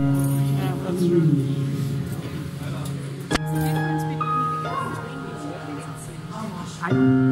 Yeah, that's true. I